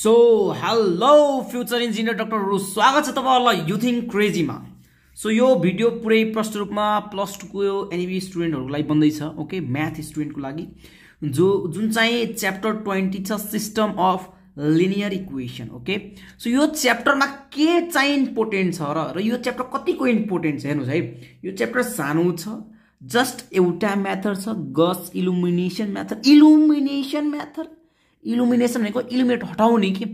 So hello future engineer डक्टरहरू स्वागत छ तपाईँहरूलाई युथिङ क्रेजीमा सो यो भिडियो पुरै प्रष्ट रूपमा प्लस टूको एनइबी स्टुडेन्टहरूको लागि बन्दैछ ओके म्याथ स्टुडेन्टको लागि जो जुन चाहिँ च्याप्टर ट्वेन्टी छ system of linear equation okay so यो च्याप्टरमा के चाहिँ इम्पोर्टेन्ट छ र र यो च्याप्टर कतिको इम्पोर्टेन्ट छ हेर्नुहोस् है यो च्याप्टर सानो छ जस्ट एउटा म्याथड छ गस इलुमिनेसन म्याथड इलुमिनेसन म्याथड इलुमिनेसन भनेको इलुमिनेट हटाउने के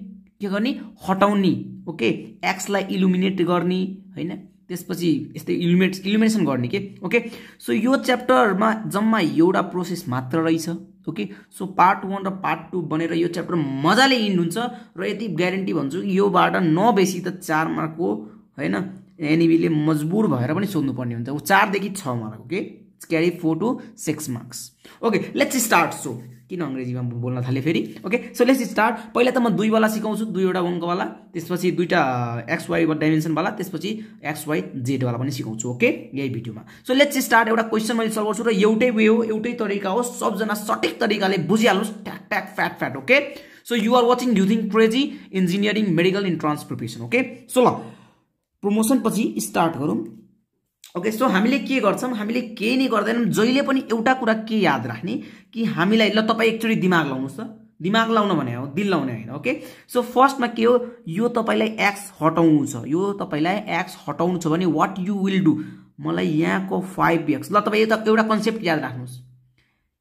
के गर्ने? हटाउने ओके एक्सलाई इलुमिनेट गर्ने होइन? त्यसपछि यस्तै इलुमिनेट इलुमिनेसन गर्ने के ओके सो यो च्याप्टरमा जम्मा एउटा प्रोसेस मात्र रहेछ ओके सो पार्ट वान र पार्ट टू बनेर यो च्याप्टर मजाले इन्ड हुन्छ र यति ग्यारेन्टी भन्छु योबाट नबेसी त चार मार्कको होइन? एनइबीले मजबुर भएर पनि सोध्नुपर्ने हुन्छ। चारदेखि छ mark okay carry four to six marks okay let's start so किन अङ्ग्रेजीमा बोल्न थालेँ फेरि? ओके सो लेट्स स्टार्ट पहिला त म दुईवाला सिकाउँछु दुईवटा अङ्कवाला त्यसपछि दुईवटा एक्स वाई डाइमेन्सनवाला त्यसपछि एक्स वाई जेडवाला पनि सिकाउँछु ओके यही भिडियोमा. सो लेट्स स्टार्ट एउटा क्वेसन मैले सल्भ गर्छु र एउटै वे हो एउटै तरिका हो सबजना सठिक तरिकाले बुझिहाल्नुहोस् ट्याक ट्याक फ्याट fat okay so you are watching youthing crazy engineering medical entrance preparation okay so ल प्रमोसन पछि स्टार्ट गरौँ। ओके सो हामीले के गर्छौँ हामीले केही नै गर्दैनौँ। जहिले पनि एउटा कुरा के याद राख्ने कि हामीलाई ल तपाईँ एकचोटि दिमाग लाउनुहोस् त। दिमाग लाउन भने हो दिल लाउने होइन ओके सो फर्स्टमा के हो यो तपाईँलाई एक्स हटाउनु छ। यो तपाईँलाई एक्स हटाउनु छ भने वाट यु विल डु मलाई यहाँको फाइभ एक्स ल तपाईँ यो त एउटा कन्सेप्ट याद राख्नुहोस्।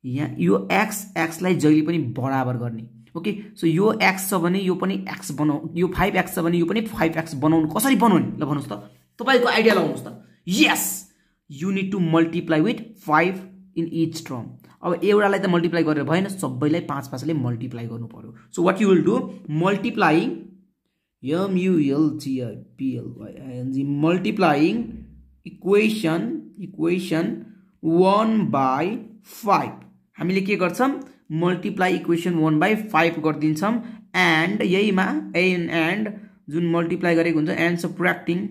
यहाँ यो एक्स एक्सलाई जहिले पनि बराबर गर्ने ओके सो यो एक्स छ भने यो पनि एक्स बनाउ यो फाइभ एक्स छ भने यो पनि फाइभ एक्स बनाउनु। कसरी बनाउने? ल भन्नुहोस् त। तपाईँको आइडिया लाउनुहोस् त। Yes you need to multiply with five in each term अब एउटालाई त मल्टिप्लाई गरेर भएन सबैलाई पाँच पाँचले मल्टिप्लाई गर्नु पऱ्यो so what you will do multiplying एमयुएलजिआरपिएलवाइएनजी multiplying equation equation one by five हामीले के गर्छौँ? Multiply equation one by five गरिदिन्छौँ। एन्ड यहीमा एन एन्ड जुन मल्टिप्लाई गरेको हुन्छ and subtracting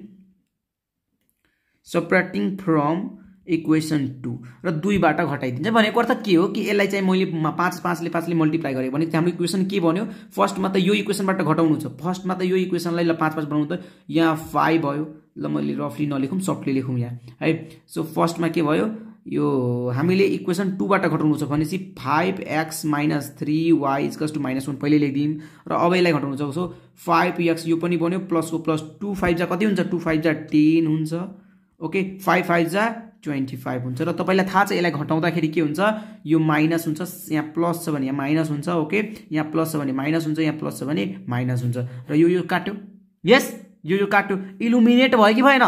subtracting from equation two र दुईबाट घटाइदिन्छ। भनेको अर्थ के हो कि यसलाई चाहिँ मैले पाँच पाँचले पाँचले मल्टिप्लाई गरेँ भने हाम्रो इक्वेसन के भन्यो फर्स्टमा त यो इक्वेसनबाट घटाउनु छ। फर्स्टमा त यो इक्वेसनलाई ल पाँच पाँच बनाउनु त यहाँ फाइभ भयो। ल मैले रफली नलेखौँ सफ्टली लेखौँ यहाँ। है? सो फर्स्टमा के भयो? यो हामीले इक्वेसन टूबाट घटाउनु छ भनेपछि five x minus three y इजकस two minus one पहिले लेखिदिउँ। र अब यसलाई घटाउनु छ। सो फाइभ एक्स यो पनि बन्यो प्लसको प्लस टू फाइभ जा कति हुन्छ? टू फाइभ जा टेन हुन्छ। ओके फाइभ फाइभ जा ट्वेन्टी फाइभ हुन्छ। र तपाईँलाई थाहा छ यसलाई घटाउँदाखेरि के हुन्छ? यो माइनस हुन्छ यहाँ प्लस छ भने यहाँ माइनस हुन्छ ओके? यहाँ प्लस छ भने माइनस हुन्छ यहाँ प्लस छ भने माइनस हुन्छ। र यो यो काट्यो? यस यो यो काट्यो। इलुमिनेट भयो कि भएन?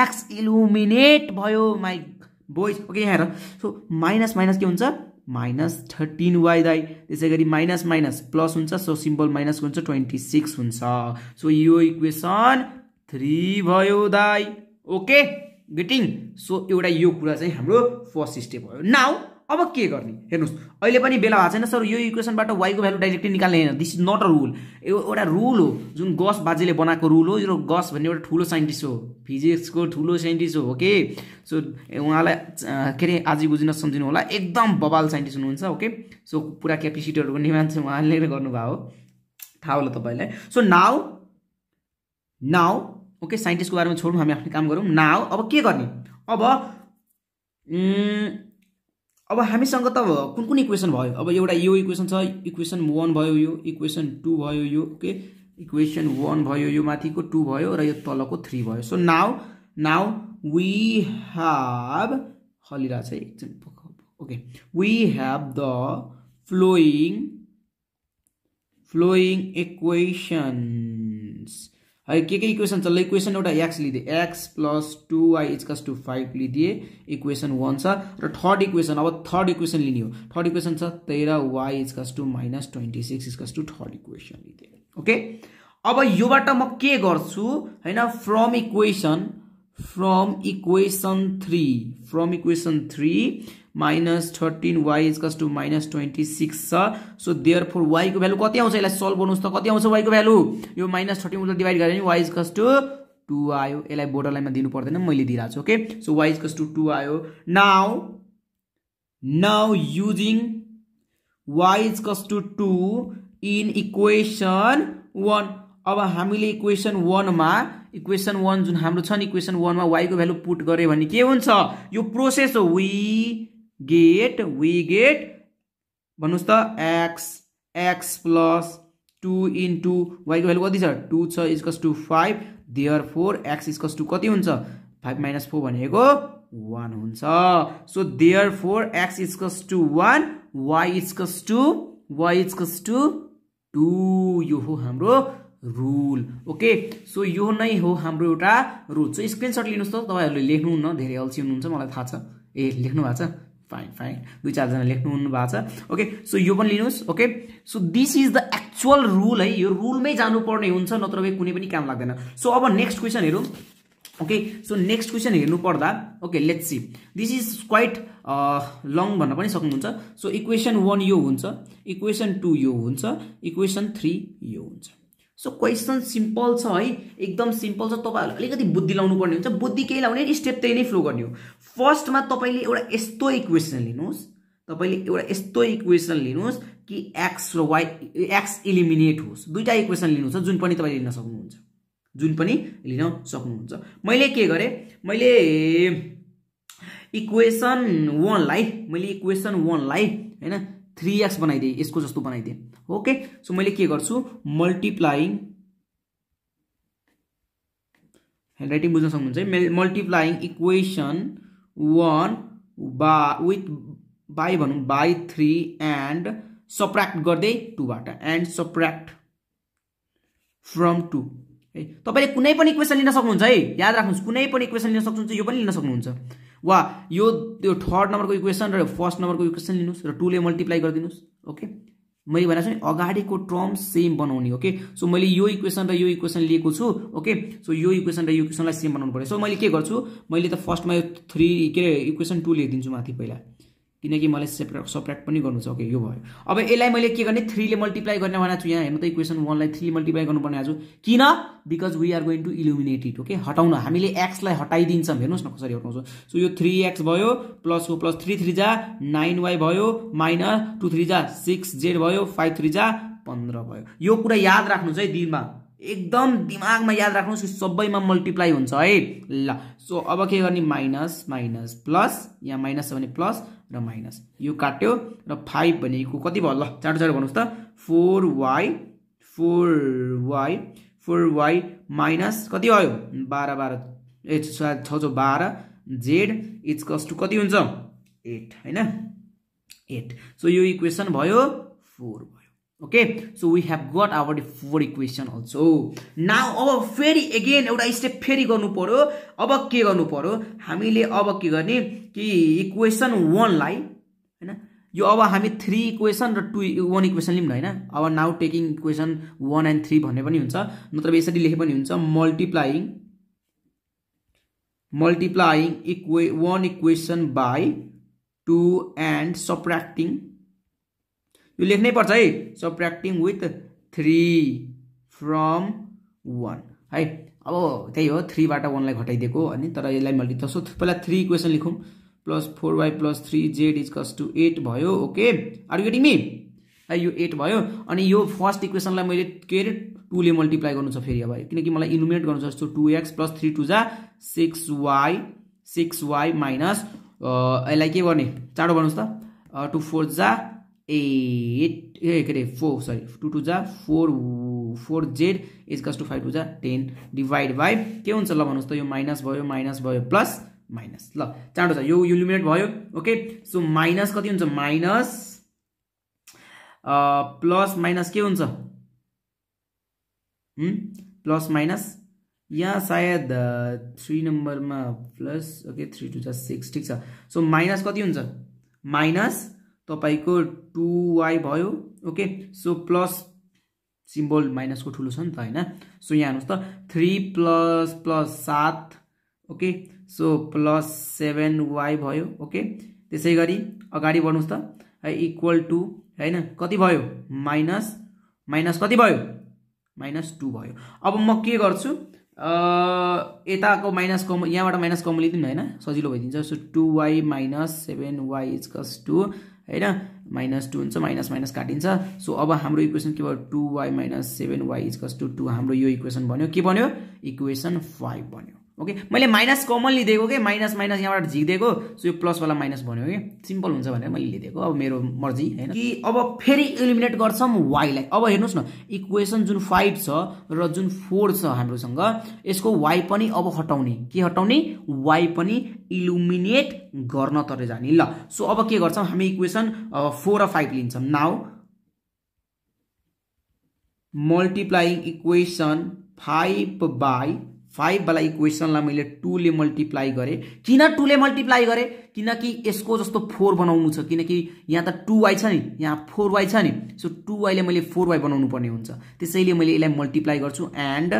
एक्स इलुमिनेट भयो माइ बोइज ओके यहाँ हेर। सो माइनस माइनस के हुन्छ? माइनस थर्टिन वाइ दाई त्यसै गरी माइनस माइनस प्लस हुन्छ सो सिम्पल माइनस हुन्छ ट्वेन्टी सिक्स हुन्छ। सो यो इक्वेसन थ्री भयो दाई ओके? गेटिङ सो एउटा यो कुरा चाहिँ हाम्रो फर्स्ट स्टेप भयो नाउ अब के गर्ने? हेर्नुहोस् अहिले पनि बेला भएको छैन सर यो इक्वेसनबाट वाइको भ्यालु डाइरेक्टली निकाल्ने होइन। This is not a rule एउटा रुल हो जुन गस बाजेले बनाएको रुल हो यो गस भन्ने एउटा ठुलो साइन्टिस्ट हो। फिजिक्सको ठुलो साइन्टिस्ट हो ओके सो उहाँलाई के अरे आज बुझिन सम्झिनु होला। एकदम बबाल साइन्टिस्ट हुनुहुन्छ ओके सो पुरा क्यापेसिटीहरू पनि मान्छे उहाँले गर्नुभयो। हो थाहा होला तपाईँलाई। सो नाउ नाउ ओके साइन्टिस्टको बारेमा छोडौँ हामी आफ्नो काम गरौँ। नाउ अब के गर्ने? अब अब हामीसँग त कुन कुन इक्वेसन भयो? अब एउटा यो इक्वेसन छ इक्वेसन वान भयो यो इक्वेसन टू भयो यो ओके? इक्वेसन वान भयो यो माथिको टू भयो र यो तलको थ्री भयो। So now now we have हलिरहेको छ एकछिन okay? We have the following following equations है के के इक्वेसन ल इक्वेसन एउटा x लिदिए x plus two y is equals to five लिदिए equation one छ। र थर्ड इक्वेसन अब थर्ड इक्वेसन लिने हो। थर्ड इक्वेसन छ तेह्र y is equals to minus twenty six is equals to third equation लिदिए okay अब योबाट म के गर्छु? होइन from equation from equation three from equation three minus thirteen y इजकस two minus twenty six छ सो देयर फोर वाइको value कति आउँछ? यसलाई सल्भ गर्नुहोस् त। कति आउँछ वाइको भ्यालु यो माइनस थर्टिन डिभाइड गरेर वाइ इजकस टू टू आयो यसलाई बोर्डर लाइनमा दिनु पर्दैन। मैले दिइरहेको छु okay so y इजकस to two आयो now now using y इजकस to two in equation one अब हामीले इक्वेसन वानमा इक्वेसन वान जुन हाम्रो छ नि इक्वेसन वानमा वाइको भ्यालु पुट गऱ्यो भने के हुन्छ? यो प्रोसेस हो। वी गेट वी गेट भन्नुहोस् त x x plus two into वाइको भ्यालु कति छ? टू छ is equals to five there four x is equals to कति हुन्छ? फाइभ माइनस फोर भनेको वान हुन्छ। So there four x is equals to one y is equals to y is equals to two यो हो हाम्रो rule okay so यो नै हो हाम्रो एउटा रुल सो स्क्रिनसट लिनुहोस् त तपाईँहरूले लेख्नुहुन्न धेरै अल्छी हुनुहुन्छ मलाई थाहा छ। ए लेख्नु भएको छ? फाइन फाइन दुई चारजना लेख्नु भएको छ। ओके सो यो पनि लिनुहोस् okay so this is the actual rule है? यो रुलमै जानुपर्ने हुन्छ नत्र कुनै पनि काम लाग्दैन। सो अब नेक्स्ट क्वेसन हेरौँ। ओके सो नेक्स्ट क्वेसन हेर्नु पर्दा okay let's see this is quite long भन्न पनि सक्नुहुन्छ। सो इक्वेसन वान यो हुन्छ इक्वेसन टू यो हुन्छ इक्वेसन थ्री यो हुन्छ। सो क्वेसन सिम्पल छ है एकदम सिम्पल छ। तपाईँहरूले अलिकति बुद्धि लाउनु पर्ने हुन्छ। बुद्धि केही लाउने स्टेप त्यही नै फ्लो गर्ने हो। फर्स्टमा तपाईँले एउटा यस्तो इक्वेसन लिनुहोस्। तपाईँले एउटा यस्तो इक्वेसन लिनुहोस् कि एक्स र वाइ एक्स इलिमिनेट होस्। दुईवटा इक्वेसन लिनुहुन्छ जुन पनि तपाईँले लिन सक्नुहुन्छ। जुन पनि लिन सक्नुहुन्छ। मैले के गरेँ? मैले इक्वेसन वानलाई मैले इक्वेसन वानलाई होइन थ्री एक्स बनाइदिएँ यसको जस्तो बनाइदिएँ। ओके? सो मैले के गर्छु? मल्टिप्लाइङ ह्यान्ड राइटिङ बुझ्न सक्नुहुन्छ है? मल्टिप्लाइङ इक्वेसन वान बा विथ बाई भनौँ बाई थ्री एन्ड सप्राक्ट गर्दै टूबाट एन्ड सप्राक्ट फ्रम टू है? तपाईँले कुनै पनि इक्वेसन लिन सक्नुहुन्छ है? याद राख्नुहोस् कुनै पनि इक्वेसन लिन सक्नुहुन्छ यो पनि लिन सक्नुहुन्छ। वा यो त्यो थर्ड नम्बरको इक्वेसन र फर्स्ट नम्बरको इक्वेसन लिनुहोस् र टूले मल्टिप्लाई गरिदिनुहोस् ओके? मैले भनेको छु नि अगाडिको टर्म सेम बनाउने ओके सो मैले यो इक्वेसन र यो इक्वेसन लिएको छु ओके सो यो इक्वेसन र यो इक्वेसनलाई सेम बनाउनु पऱ्यो। सो मैले के गर्छु? मैले त फर्स्टमा यो थ्री के अरे इक्वेसन टू लेखिदिन्छु माथि पहिला। किनकि मलाई सेपरेट सपरेट पनि गर्नु ओके यो भयो। अब यसलाई मैले के गर्ने? थ्रीले मल्टिप्लाई गर्ने भनेको छु यहाँ। हेर्नु त इक्वेसन वानलाई थ्रीले मल्टिप्लाई गर्नुपर्ने छु किन? Because we are going to eliminate it okay हटाउन। हामीले एक्सलाई हटाइदिन्छौँ। हेर्नुहोस् न कसरी हटाउँछौँ। सो यो थ्री एक्स भयो प्लसको प्लस थ्री थ्री जा नाइन वाई भयो माइनस टू थ्री जा सिक्स जेड भयो फाइभ थ्री जा पन्ध्र भयो। यो कुरा याद राख्नुहोस् है दिनमा एकदम दिमागमा याद राख्नुहोस् कि सबैमा मल्टिप्लाई हुन्छ है। ल। सो अब के गर्ने? माइनस माइनस प्लस यहाँ माइनस छ भने प्लस र माइनस यो काट्यो र फाइभ भनेको कति भयो? ल चाँडो चाँडो भन्नुहोस् त। Four y four y four y minus कति भयो? बाह्र बाह्र ए छ छ बाह्र जेड कस टु कति हुन्छ? एट होइन? एट सो यो इक्वेसन भयो four okay so we have got our four equation also now अब फेरि एगेन एउटा स्टेप फेरि गर्नु पर्यो। अब के गर्नु पर्यो? हामीले अब के गर्ने कि इक्वेसन वानलाई होइन? यो अब हामी थ्री इक्वेसन र टु वान इक्वेसन लिउँ न होइन? अब now taking equation one and three भन्ने पनि हुन्छ। नत्र यसरी लेखे पनि हुन्छ multiplying multiplying इक्वे one equation by two and subtracting यो लेख्नै पर्छ है। Subtracting with three from one है अब त्यही हो थ्रीबाट वानलाई घटाइदिएको अनि तर यसलाई मल्टी सो पहिला थ्री इक्वेसन लेखौँ। Plus four y plus three z is equals to eight भयो ओके आर गेटिङ मी है यो एट भयो अनि यो फर्स्ट इक्वेसनलाई मैले के अरे टूले मल्टिप्लाई गर्नु छ फेरि अब। किनकि मलाई इनुमिनेट गर्नु छ जस्तो two x plus three two जा six y six y minus यसलाई के गर्ने? चाँडो गर्नुहोस् त। टु फोर जा एट ए के अरे फोर सरी टु टू जा फोर फोर जेड इजकस टु फाइभ टू जा टेन डिभाइड बाई के हुन्छ ल भन्नुहोस् त यो माइनस भयो माइनस भयो प्लस माइनस ल चाँडो छ यो युलिमिनेट भयो ओके सो माइनस कति हुन्छ माइनस प्लस माइनस के हुन्छ? प्लस माइनस यहाँ सायद थ्री नम्बरमा प्लस ओके थ्री टू जा सिक्स ठिक छ। सो माइनस कति हुन्छ? माइनस तपाईँको टु वाई भयो ओके? सो प्लस सिम्बल माइनसको ठुलो छ नि त होइन? सो यहाँ हेर्नुहोस् त थ्री प्लस प्लस सात okay? So plus seven y भयो ओके? त्यसै गरी अगाडि बढ्नुहोस् त है इक्वल टु होइन? कति भयो? माइनस माइनस कति भयो? माइनस टू भयो। अब म के गर्छु? यताको माइनस कम यहाँबाट माइनस कम लिइदिनु होइन? सजिलो भइदिन्छ। So two y minus seven y इजकस two होइन? माइनस टू हुन्छ माइनस माइनस काटिन्छ। सो अब हाम्रो इक्वेसन के भयो? Two y minus seven y इजकस to two. हाम्रो यो इक्वेसन बन्यो। के बन्यो? इक्वेसन फाइभ बन्यो। ओके मैले माइनस कमन लिइदिएको कि? माइनस माइनस यहाँबाट झिकिदिएको। सो यो प्लसवाला माइनस भन्यो कि? सिम्पल हुन्छ भनेर मैले लिइदिएको। अब मेरो मर्जी होइन? कि अब फेरि इलिमिनेट गर्छौँ वाइलाई अब हेर्नुहोस् न इक्वेसन जुन फाइभ छ र जुन फोर छ हाम्रोसँग यसको वाइ पनि अब हटाउने। के हटाउने? वाइ पनि इलुमिनेट गर्न तर जाने। ल सो अब के गर्छौँ? हामी इक्वेसन फोर र फाइभ लिन्छौँ। Now multiplying equation five by फाइभवाला इक्वेसनलाई मैले टूले मल्टिप्लाई गरेँ। किन टूले मल्टिप्लाई गरेँ? किनकि यसको जस्तो फोर बनाउनु छ। किनकि यहाँ त टु वाई छ नि। यहाँ फोर वाई छ नि। सो टु वाईले मैले फोर वाई बनाउनु पर्ने हुन्छ। त्यसैले मैले यसलाई मल्टिप्लाई गर्छु। And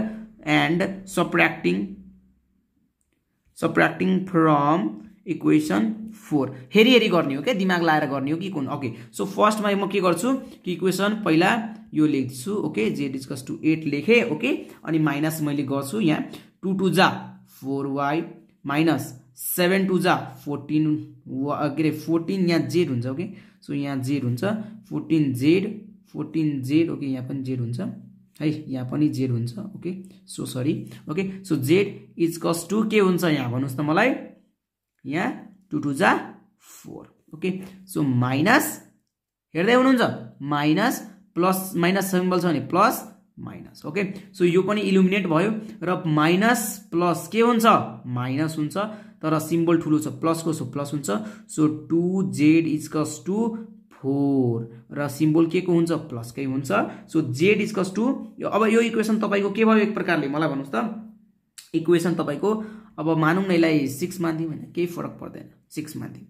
and subtracting subtracting from equation four हेरी हेरी गर्ने हो क्या? दिमाग लाएर गर्ने हो कि कुन? ओके सो फर्स्टमा म के गर्छु? कि इक्वेसन पहिला यो लेख्छु ओके जेड इजकस टु एट लेखेँ ओके अनि माइनस मैले गर्छु यहाँ टु टु जा four y minus seven two जा फोर्टिन के अरे फोर्टिन यहाँ जेड हुन्छ ओके सो यहाँ जेड हुन्छ fourteen z fourteen z okay यहाँ पनि जेड हुन्छ है? यहाँ पनि जेड हुन्छ okay so sorry okay so z is कस टु के हुन्छ यहाँ भन्नुहोस् त मलाई। यहाँ टु टु जा फोर ओके सो माइनस हेर्दै हुनुहुन्छ? माइनस प्लस माइनस सिम्बल छ भने प्लस माइनस ओके? सो यो पनि इल्युमिनेट भयो र माइनस प्लस के हुन्छ? माइनस हुन्छ तर सिम्बल ठुलो छ प्लसको सो प्लस हुन्छ। सो टु जेड इजकस टु फोर र सिम्बल के को हुन्छ? प्लसकै हुन्छ। सो जेड इजकस टु अब यो इक्वेसन तपाईँको के भयो एक प्रकारले? मलाई भन्नुहोस् त। इक्वेसन तपाईँको अब मानौँ न यसलाई सिक्स मान्थ्यौँ होइन केही फरक पर्दैन। सिक्स मान्थ्यौँ।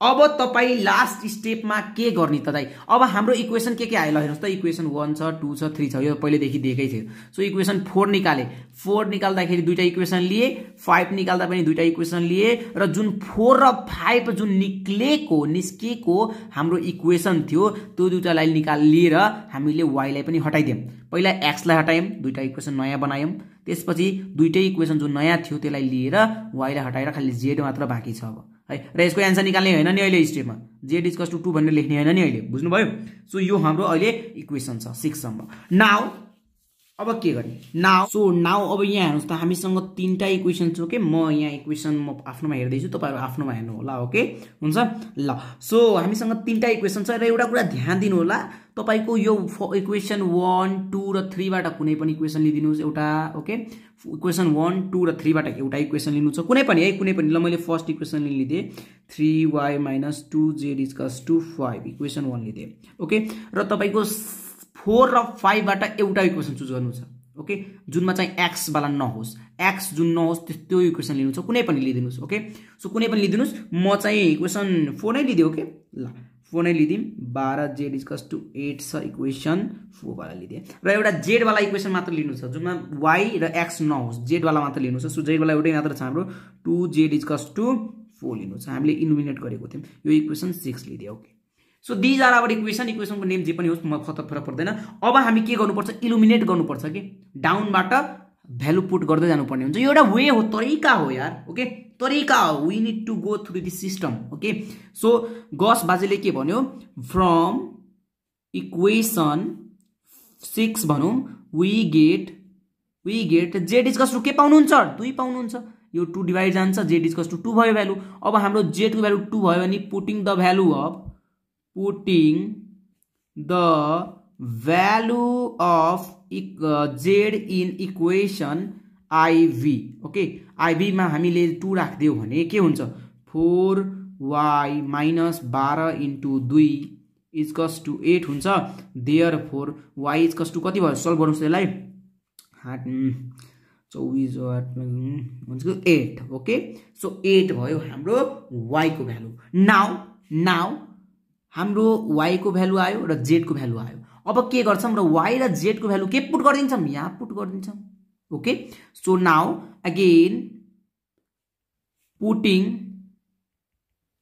अब तपाईँ लास्ट स्टेपमा के गर्ने त दाइ? अब हाम्रो इक्वेसन के के आयो? ल हेर्नुहोस् त इक्वेसन वान छ टू छ थ्री छ। यो पहिल्यैदेखि दिएकै थियो। सो इक्वेसन फोर निकाले। फोर निकाल्दाखेरि दुइटा इक्वेसन लिए फाइभ निकाल्दा पनि दुइटा इक्वेसन लिए र जुन फोर र फाइभ जुन निक्लेको निस्किएको हाम्रो इक्वेसन थियो त्यो दुइटालाई निकाल लिएर हामीले वाइलाई पनि हटाइदियौँ। पहिला एक्सलाई हटायौँ दुइटा इक्वेसन नयाँ बनायौँ। त्यसपछि दुइटै इक्वेसन जुन नयाँ थियो त्यसलाई लिएर वाइलाई हटाएर खालि जेड मात्र बाँकी छ अब। है। र यसको एन्सर निकाल्ने होइन नि अहिले स्टेपमा जेड इजकस टु टू भनेर लेख्ने होइन नि अहिले। बुझ्नुभयो? सो यो हाम्रो अहिले इक्वेसन छ सिक्ससम्म नाउ अब के गर्ने? नाउ सो नाउ अब यहाँ हेर्नुहोस् त हामीसँग तिनवटा इक्वेसन छ के म यहाँ इक्वेसन म आफ्नोमा हेर्दैछु तपाईँहरू आफ्नोमा हेर्नु होला ओके हुन्छ? ल सो हामीसँग तिनवटा इक्वेसन छ र एउटा कुरा ध्यान दिनु होला तपाईँको यो इक्वेसन वान टू र थ्रीबाट कुनै पनि इक्वेसन लिइदिनुहोस् एउटा ओके इक्वेसन वान टू र थ्रीबाट एउटा इक्वेसन लिनु छ कुनै पनि है? कुनै पनि ल मैले first equation लिइदिएँ three y minus two z इजकस to five equation one लिइदिएँ ओके र तपाईँको फोर र फाइभबाट एउटा इक्वेसन चुज गर्नु छ ओके जुनमा चाहिँ एक्सवाला नहोस्। एक्स जुन नहोस् त्यो इक्वेसन लिनु छ कुनै पनि लिइदिनुहोस् ओके सो कुनै पनि लिइदिनुहोस्। म चाहिँ इक्वेसन फोर नै लिइदिएँ ओके ल फोर नै लिइदिउँ बाह्र जेड इजकस टु एट छ इक्वेसन फोरवाला लिइदिएँ। र एउटा जेडवाला इक्वेसन मात्र लिनु छ जुनमा वाइ र एक्स नहोस्। जेडवाला मात्र लिनु छ सो जेडवाला एउटै मात्र छ हाम्रो। टु जेड इजकस टु फोर लिनु छ हामीले इन्मिनेट गरेको थियौँ। यो equation six लिइदियो okay so these are our equation इक्वेसनको name जे पनि होस् म फरक फरक पर्दैन। अब हामी के गर्नुपर्छ? इलुमिनेट गर्नुपर्छ कि? डाउनबाट भ्यालु पुट गर्दै जानुपर्ने हुन्छ। यो एउटा वे हो तरिका हो यार ओके तरिका हो। We need to go through this system okay so Gauss बाजेले के भन्यो? फ्रम इक्वेसन सिक्स भनौँ we get we get z इजकस to के पाउनुहुन्छ? दुई पाउनुहुन्छ। यो टु डिभाइड जान्छ। जेड इजकस टु टू भयो भ्यालु अब हाम्रो जेडको भ्यालु टू भयो भने putting the value of putting the value of z in equation iv okay आइभीमा हामीले टू राखिदियो भने के हुन्छ? फोर वाई माइनस बाह्र इन्टु दुई इजकस टु एट हुन्छ। देयर फोर वाइ इजकस टु कति भयो? सल्भ गर्नुहोस् यसलाई। हाट चौबिस एट ओके सो एट भयो हाम्रो वाइको भ्यालु नाउ नाउ हाम्रो वाइको भ्यालु आयो र जेडको भ्यालु आयो। अब के गर्छौँ र वाइ र जेडको भ्यालु के पुट गरिदिन्छौँ? यहाँ पुट गरिदिन्छौँ। Okay so now again putting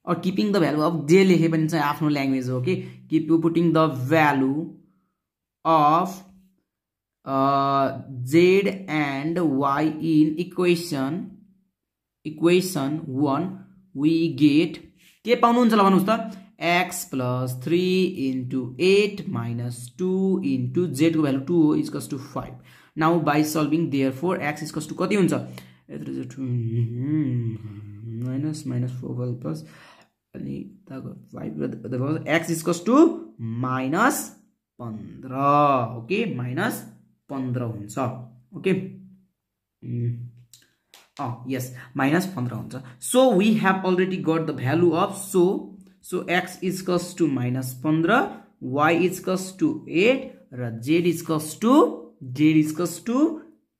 or keeping the value of जे लेखे पनि चाहिँ आफ्नो ल्याङ्ग्वेज हो कि keep putting the value of z and y in equation equation one we get के पाउनुहुन्छ ल भन्नुहोस् त? X plus three into eight minus two into जेडको value two हो is equals to five now by solving there four x is equals to कति हुन्छ? यत्रो minus minus four plus अनि five x is equals to minus पन्ध्र okay minus पन्ध्र हुन्छ okay yes minus पन्ध्र हुन्छ. So we have already got the value of so so x is equals to minus पन्ध्र y is equals to eight र z is equals to z is equals to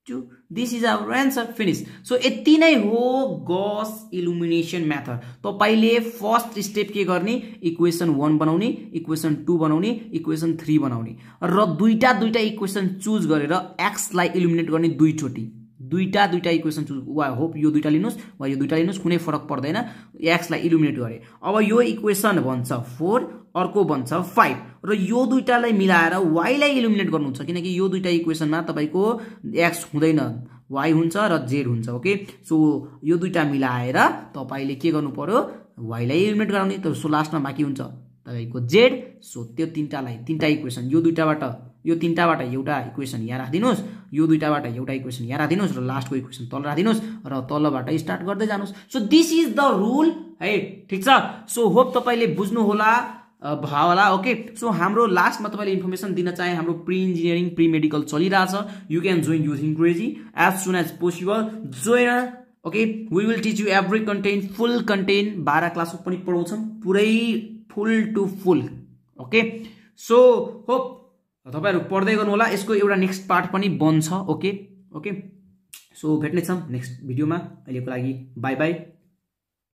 two this is our answer finish so यति नै हो Gauss elimination method तपाईँले first step के गर्ने? Equation one बनाउने equation two बनाउने इक्वेसन थ्री बनाउने। र दुईवटा दुईवटा इक्वेसन चुज गरेर एक्सलाई इलिमिनेट गर्ने दुईचोटि। दुईवटा दुईवटा इक्वेसन चुज वा होप यो दुईवटा लिनुहोस् वा यो दुईवटा लिनुहोस् कुनै फरक पर्दैन। एक्सलाई इलिमिनेट गरे। अब यो इक्वेसन भन्छ फोर अर्को भन्छ फाइभ र यो दुइटालाई मिलाएर वाइलाई इलिमिनेट गर्नुहुन्छ किनकि यो दुइटा इक्वेसनमा तपाईँको एक्स हुँदैन वाइ हुन्छ र जेड हुन्छ ओके सो यो दुइटा मिलाएर तपाईँले के गर्नु पर्यो? वाइलाई इलिमिनेट गराउने। त सो लास्टमा बाँकी हुन्छ तपाईँको जेड सो त्यो तिनवटालाई तिनवटा इक्वेसन यो दुइटाबाट यो तिनवटाबाट एउटा इक्वेसन यहाँ राखिदिनुहोस् यो दुइटाबाट एउटा इक्वेसन यहाँ राखिदिनुहोस् र लास्टको इक्वेसन तल राखिदिनुहोस् र तलबाट स्टार्ट गर्दै जानुहोस्। So this is the rule है ठिक छ? सो होप तपाईँले बुझ्नुहोला भयो होला ओके सो हाम्रो लास्टमा तपाईँले इन्फर्मेसन दिन चाहे हाम्रो प्रि इन्जिनियरिङ प्रि मेडिकल चलिरहेछ। You can join youth इन्क्रेजी as soon as possible join okay we will teach you every content full content बाह्र क्लासको पनि पढाउँछौँ। पुरै full to full okay so hope तपाईँहरू पढ्दै गर्नु होला यसको एउटा नेक्स्ट पार्ट पनि बन्छ ओके ओके सो भेट्नेछौँ नेक्स्ट भिडियोमा अहिलेको लागि बाई बाई